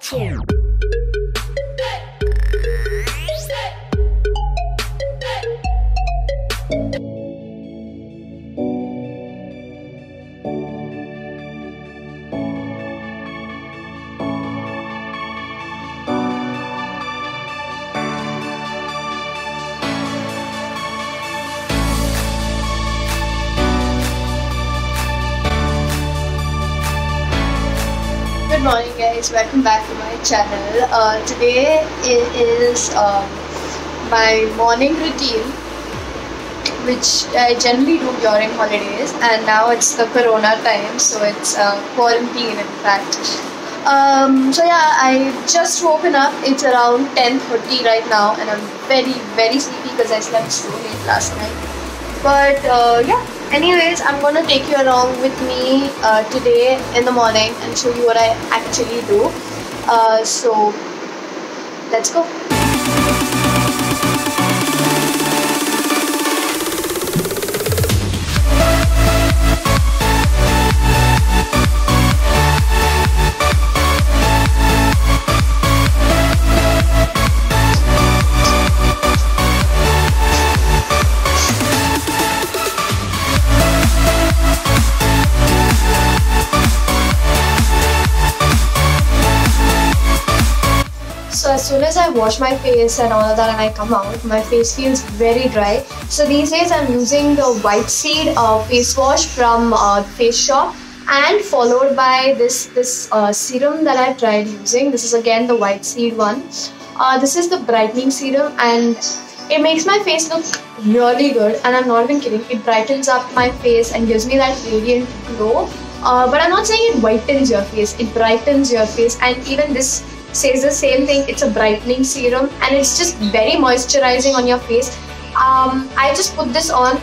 Production. Welcome back to my channel. Uh, today is um, my morning routine, which I generally do during holidays, and now it's the Corona time, so it's uh, quarantine, in fact. Um, so yeah, I just woken up. It's around 10:30 right now, and I'm very, very sleepy because I slept so late last night. But uh, yeah, anyways, I'm gonna take you along with me uh, today in the morning and show you what I actually do. Uh, so let's go. Wash my face and all of that and I come out, my face feels very dry. So these days I'm using the White Seed uh, face wash from uh, Face Shop and followed by this this uh, serum that I've tried using. This is again the White Seed one. Uh, this is the brightening serum and it makes my face look really good and I'm not even kidding. It brightens up my face and gives me that radiant glow. Uh, but I'm not saying it whitens your face, it brightens your face and even this says the same thing. It's a brightening serum and it's just very moisturizing on your face. Um, I just put this on.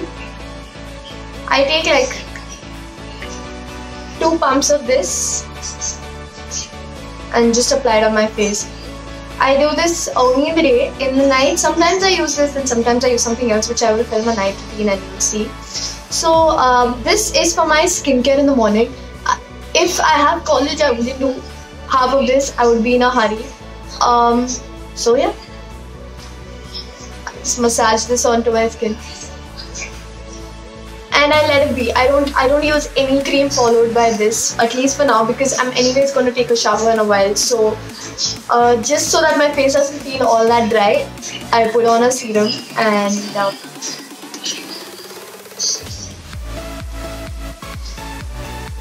I take like two pumps of this and just apply it on my face. I do this only in the day. In the night, sometimes I use this and sometimes I use something else, which I will film a night routine and you'll see. So um, this is for my skincare in the morning. Uh, If I have college, I wouldn't do half of this. I would be in a hurry. Um, so yeah, just massage this onto my skin, and I let it be. I don't I don't use any cream followed by this at least for now because I'm anyways going to take a shower in a while. So uh, just so that my face doesn't feel all that dry, I put on a serum and. Uh,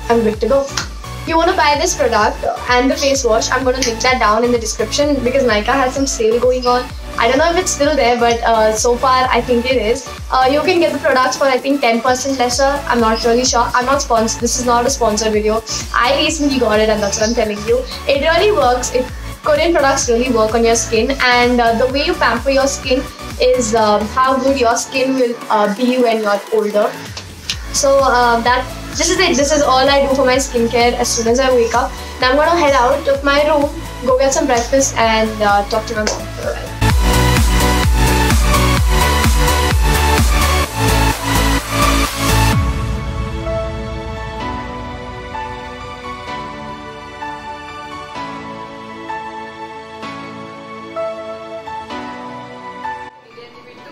I'm good to go. You want to buy this product and the face wash, I'm going to link that down in the description because Nykaa has some sale going on. I don't know if it's still there, but uh, so far I think it is. Uh, you can get the products for I think 10% lesser. I'm not really sure. I'm not sponsored. This is not a sponsored video. I recently got it and that's what I'm telling you. It really works. It, Korean products really work on your skin and uh, the way you pamper your skin is um, how good your skin will uh, be when you're older. So uh, that this is it. This is all I do for my skincare as soon as I wake up. Now I'm gonna head out of my room, go get some breakfast, and uh, talk to my mom for a while.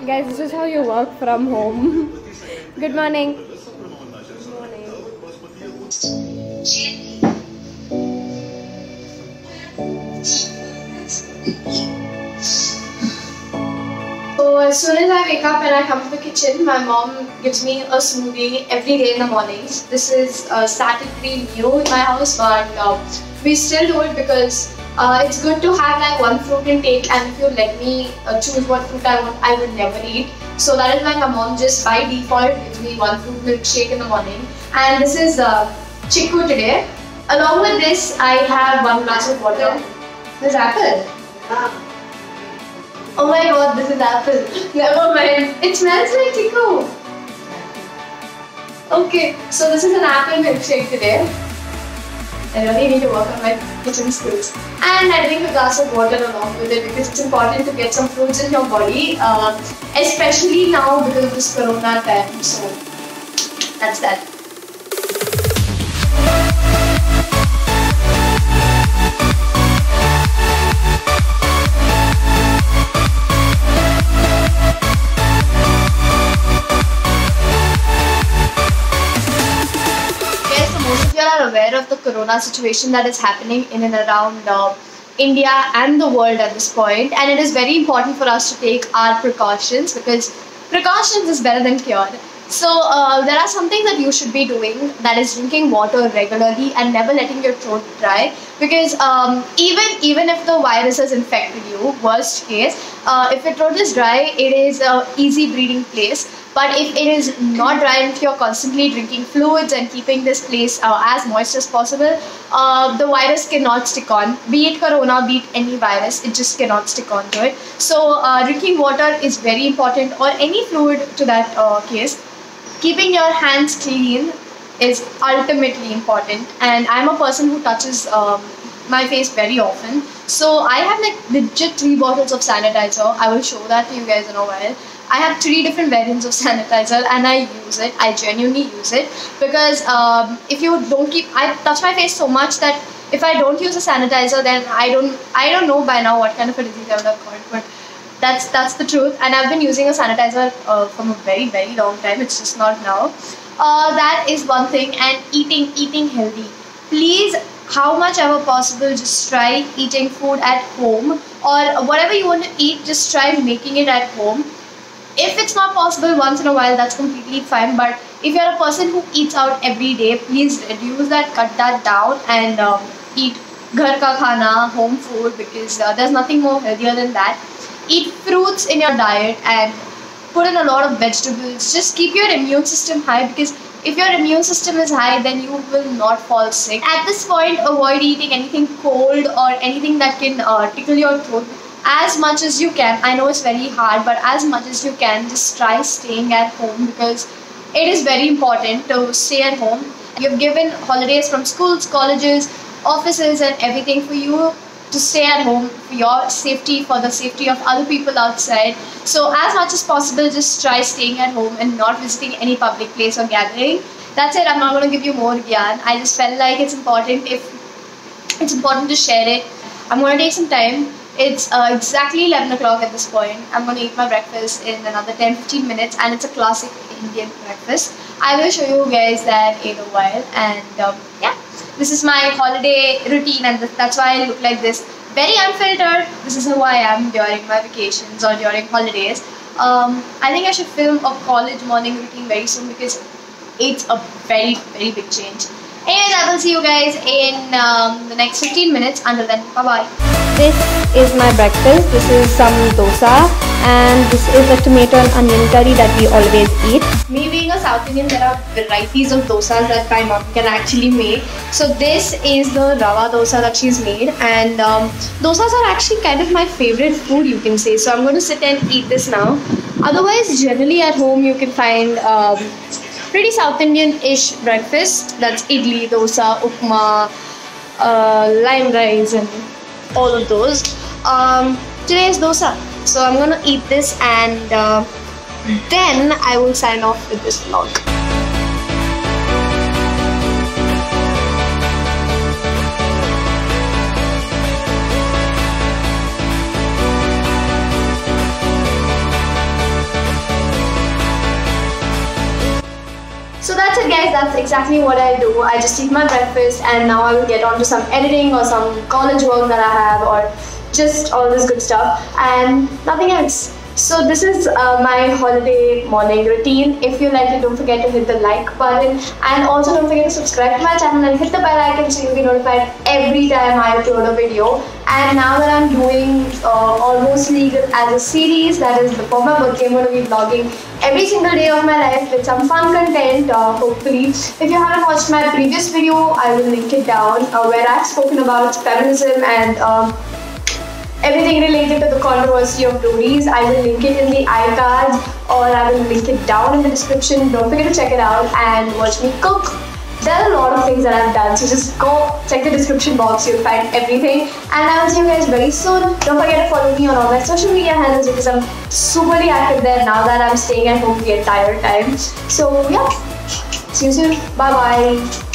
Guys, this is how you work from home. Good morning. As soon as I wake up and I come to the kitchen, my mom gives me a smoothie every day in the mornings. This is uh, pretty new in my house, but uh, we still do it because uh, it's good to have like one fruit intake. And if you let me uh, choose what fruit I want, I would never eat. So that is why my mom just by default gives me one fruit milkshake in the morning. And this is uh, chiku today. Along with this, I have one glass of water. This is apple. Oh my god, this is apple. Never mind. It smells like chiku. Okay, so this is an apple milkshake today. I really need to work on my kitchen skills. And I drink a glass of water along with it because it's important to get some fruits in your body, uh, especially now because of this corona time. So that's that. Corona situation that is happening in and around uh, India and the world at this point, and it is very important for us to take our precautions because precautions is better than cure. So uh, there are some things that you should be doing that is drinking water regularly and never letting your throat dry because um, even even if the virus has infected you, worst case, uh, if your throat is dry, it is a easy breeding place. But if it is not dry and if you're constantly drinking fluids and keeping this place uh, as moist as possible, uh, the virus cannot stick on. Be it corona, be it any virus, it just cannot stick on to it. So uh, drinking water is very important or any fluid to that uh, case. Keeping your hands clean is ultimately important. And i'm a person who touches um, my face very often. So i have like legit three bottles of sanitizer. I will show that to you guys in a while i have three different variants of sanitizer and i use it i genuinely use it because um, if you don't keep i touch my face so much that if i don't use a sanitizer then i don't i don't know by now what kind of a disease i would have got but that's that's the truth. And I've been using a sanitizer uh, from a very very long time. It's just not now. Uh, that is one thing. And eating eating healthy. Please, how much ever possible, just try eating food at home or whatever you want to eat. Just try making it at home. If it's not possible once in a while, that's completely fine. But if you're a person who eats out every day, please reduce that, cut that down, and um, eat ghar ka khana, home food, because uh, there's nothing more healthier than that. Eat fruits in your diet and put in a lot of vegetables. Just keep your immune system high because if your immune system is high then you will not fall sick. At this point avoid eating anything cold or anything that can uh, tickle your throat as much as you can i know it's very hard but as much as you can just try staying at home because it is very important to stay at home you've given holidays from schools colleges offices and everything for you to stay at home for your safety, for the safety of other people outside. So, as much as possible, just try staying at home and not visiting any public place or gathering. That's it. I'm not going to give you more gyan. I just felt like it's important if it's important to share it. I'm going to take some time. It's uh, exactly 11 o'clock at this point. I'm going to eat my breakfast in another 10 15 minutes, and it's a classic Indian breakfast. I will show you guys that in a while. And um, yeah, this is my holiday routine, and that's why I look like this. Very unfiltered. This is who I am during my vacations or during holidays. Um, I think I should film a college morning routine very soon because it's a very, very big change. Anyways, I will see you guys in um, the next 15 minutes. Until then, bye bye. This is my breakfast. This is some dosa and this is the tomato and onion curry that we always eat. Me being a South Indian, there are varieties of dosas that my mom can actually make. So this is the rava dosa that she's made, and um, dosas are actually kind of my favorite food, you can say. So I'm going to sit and eat this now. Otherwise, generally at home you can find um, pretty South Indian-ish breakfast. That's idli, dosa, upma, uh, lime rice, and all of those. Um, today is dosa. So I'm gonna eat this and uh, then I will sign off with this vlog. That's exactly what I do. I just eat my breakfast and now I will get on to some editing or some college work that I have or just all this good stuff and nothing else. So this is uh, my holiday morning routine. If you like it, don't forget to hit the like button and also don't forget to subscribe to my channel and hit the bell icon so you'll be notified every time I upload a video. And now that I'm doing uh, Almost Legal as a series, that is before my birthday, I'm going to be vlogging every single day of my life with some fun content, uh, hopefully. If you haven't watched my previous video, I will link it down uh, where I've spoken about feminism and um, everything related to the controversy of Roadies. I will link it in the iCards or I will link it down in the description. Don't forget to check it out and watch me cook. There are a lot of things that I've done, so just go check the description box, you'll find everything. And I will see you guys very soon. Don't forget to follow me on all my social media handles because I'm superly active there now that I'm staying at home the entire time. So yeah, see you soon. Bye bye.